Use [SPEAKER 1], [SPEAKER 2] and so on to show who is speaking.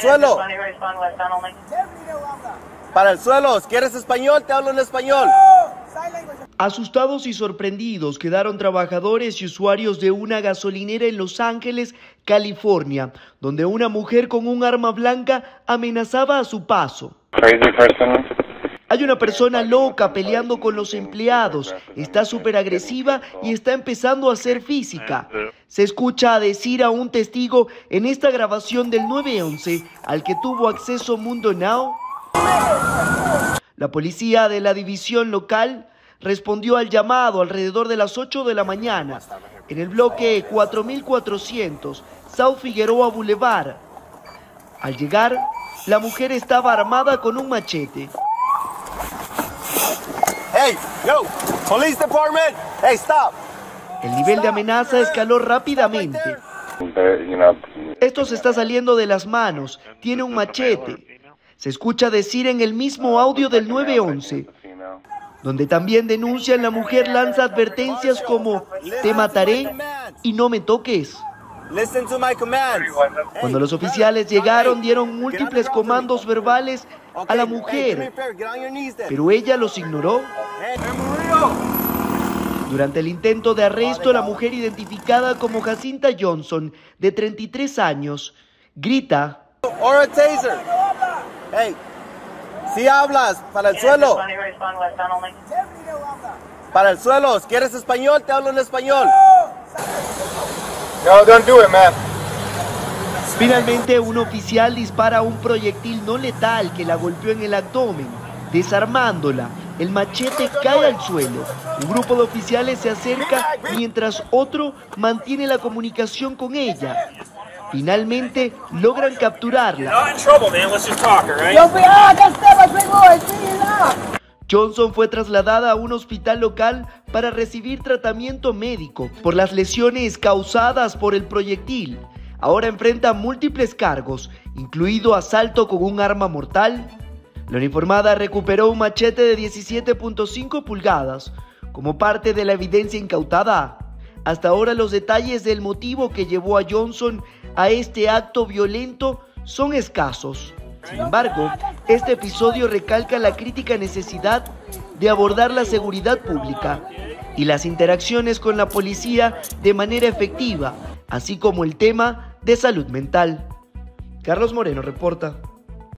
[SPEAKER 1] Suelo. Para el suelo. ¿Quieres español? Te hablo en español.
[SPEAKER 2] Asustados y sorprendidos quedaron trabajadores y usuarios de una gasolinera en Los Ángeles, California, donde una mujer con un arma blanca amenazaba a su paso. Hay una persona loca peleando con los empleados, está súper agresiva y está empezando a ser física. Se escucha decir a un testigo en esta grabación del 911 al que tuvo acceso Mundo Now. La policía de la división local respondió al llamado alrededor de las 8 de la mañana en el bloque 4400 South Figueroa Boulevard. Al llegar, la mujer estaba armada con un machete.
[SPEAKER 1] Hey, yo, police department. Hey, stop.
[SPEAKER 2] El nivel de amenaza escaló rápidamente. Esto se está saliendo de las manos. Tiene un machete. Se escucha decir en el mismo audio del 911, donde también denuncian la mujer lanza advertencias como te mataré y no me toques. Cuando los oficiales llegaron dieron múltiples comandos verbales a la mujer, pero ella los ignoró. Durante el intento de arresto, la mujer identificada como Jacinta Johnson, de 33 años, grita.
[SPEAKER 1] Hey, si hablas, para el suelo. Para el suelo, ¿quieres español? Te hablo en español.
[SPEAKER 3] No, don't do it, man.
[SPEAKER 2] Finalmente, un oficial dispara un proyectil no letal que la golpeó en el abdomen, desarmándola. El machete cae al suelo. Un grupo de oficiales se acerca mientras otro mantiene la comunicación con ella. Finalmente logran capturarla. Johnson fue trasladada a un hospital local para recibir tratamiento médico por las lesiones causadas por el proyectil. Ahora enfrenta múltiples cargos, incluido asalto con un arma mortal. La uniformada recuperó un machete de 17.5 pulgadas como parte de la evidencia incautada. Hasta ahora los detalles del motivo que llevó a Johnson a este acto violento son escasos. Sin embargo, este episodio recalca la crítica necesidad de abordar la seguridad pública y las interacciones con la policía de manera efectiva, así como el tema de salud mental. Carlos Moreno reporta.